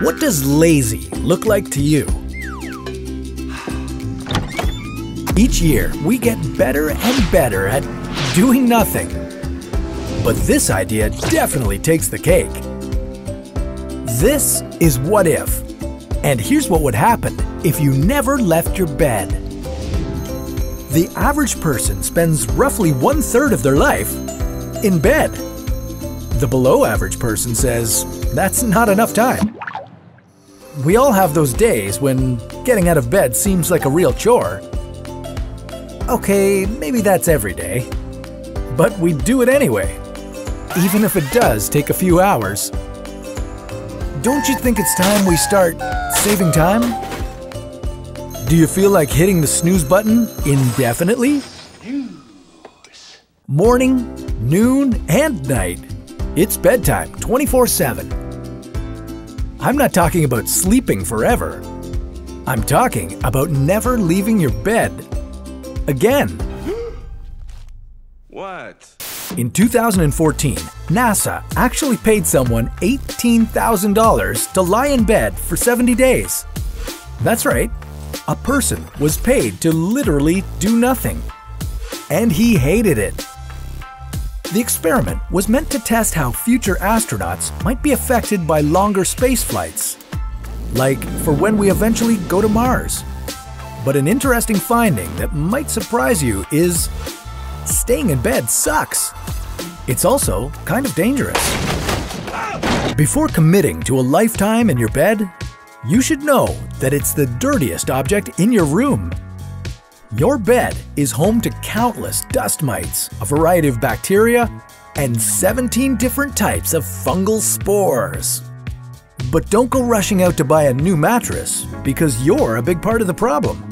What does lazy look like to you? Each year, we get better and better at doing nothing. But this idea definitely takes the cake. This is What If. And here's what would happen if you never left your bed. The average person spends roughly one third of their life in bed. The below average person says that's not enough time. We all have those days when getting out of bed seems like a real chore. Okay, maybe that's every day. But we do it anyway, even if it does take a few hours. Don't you think it's time we start saving time? Do you feel like hitting the snooze button indefinitely? Morning, noon, and night. It's bedtime 24 7. I'm not talking about sleeping forever. I'm talking about never leaving your bed again. What? In 2014, NASA actually paid someone $18,000 to lie in bed for 70 days. That's right, a person was paid to literally do nothing. And he hated it. The experiment was meant to test how future astronauts might be affected by longer space flights, like for when we eventually go to Mars. But an interesting finding that might surprise you is staying in bed sucks. It's also kind of dangerous. Before committing to a lifetime in your bed, you should know that it's the dirtiest object in your room. Your bed is home to countless dust mites, a variety of bacteria, and 17 different types of fungal spores. But don't go rushing out to buy a new mattress because you're a big part of the problem.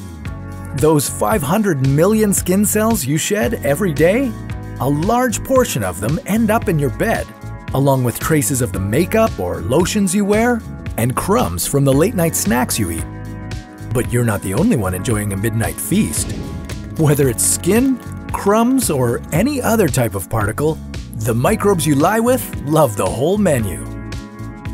Those 500 million skin cells you shed every day, a large portion of them end up in your bed, along with traces of the makeup or lotions you wear and crumbs from the late night snacks you eat. But you're not the only one enjoying a midnight feast. Whether it's skin, crumbs, or any other type of particle, the microbes you lie with love the whole menu.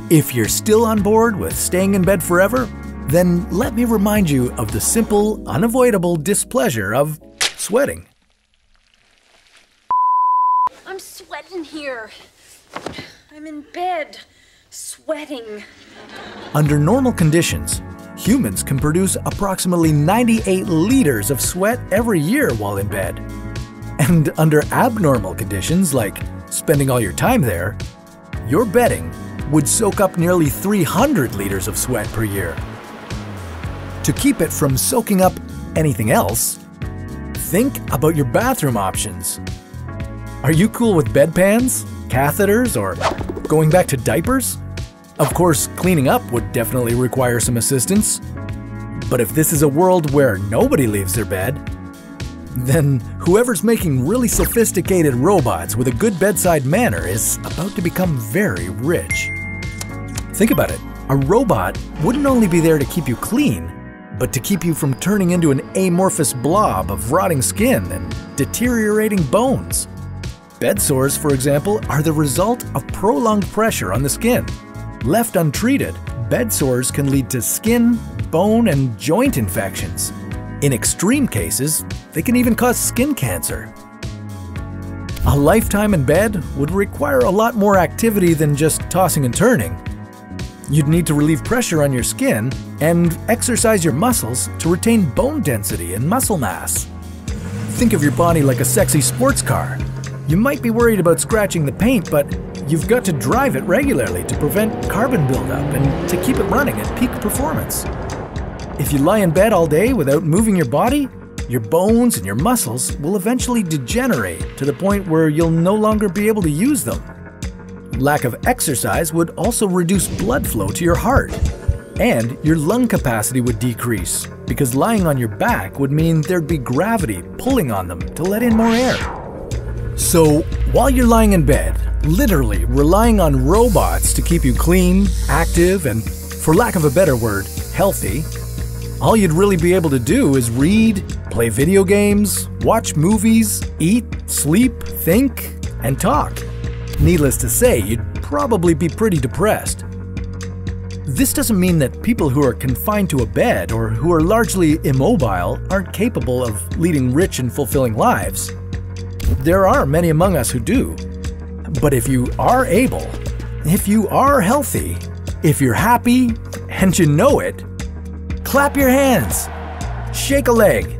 If you're still on board with staying in bed forever, then let me remind you of the simple, unavoidable displeasure of sweating. I'm sweating here. I'm in bed, sweating. Under normal conditions, humans can produce approximately 98 liters of sweat every year while in bed. And under abnormal conditions, like spending all your time there, your bedding would soak up nearly 300 liters of sweat per year. To keep it from soaking up anything else, think about your bathroom options. Are you cool with bedpans, catheters, or going back to diapers? Of course, cleaning up would definitely require some assistance. But if this is a world where nobody leaves their bed, then whoever's making really sophisticated robots with a good bedside manner is about to become very rich. Think about it. A robot wouldn't only be there to keep you clean, but to keep you from turning into an amorphous blob of rotting skin and deteriorating bones. Bed sores, for example, are the result of prolonged pressure on the skin. Left untreated, bed sores can lead to skin, bone, and joint infections. In extreme cases, they can even cause skin cancer. A lifetime in bed would require a lot more activity than just tossing and turning. You'd need to relieve pressure on your skin and exercise your muscles to retain bone density and muscle mass. Think of your body like a sexy sports car. You might be worried about scratching the paint, but you've got to drive it regularly to prevent carbon buildup and to keep it running at peak performance. If you lie in bed all day without moving your body, your bones and your muscles will eventually degenerate to the point where you'll no longer be able to use them. Lack of exercise would also reduce blood flow to your heart. And your lung capacity would decrease, because lying on your back would mean there'd be gravity pulling on them to let in more air. So, while you're lying in bed, literally relying on robots to keep you clean, active, and, for lack of a better word, healthy, all you'd really be able to do is read, play video games, watch movies, eat, sleep, think, and talk. Needless to say, you'd probably be pretty depressed. This doesn't mean that people who are confined to a bed or who are largely immobile aren't capable of leading rich and fulfilling lives. There are many among us who do. But if you are able, if you are healthy, if you're happy and you know it, clap your hands, shake a leg,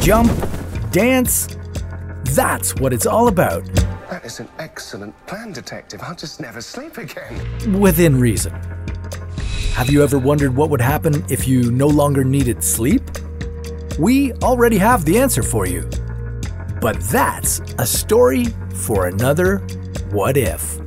jump, dance. That's what it's all about. That is an excellent plan, Detective. I'll just never sleep again. Within reason. Have you ever wondered what would happen if you no longer needed sleep? We already have the answer for you. But that's a story for another What If.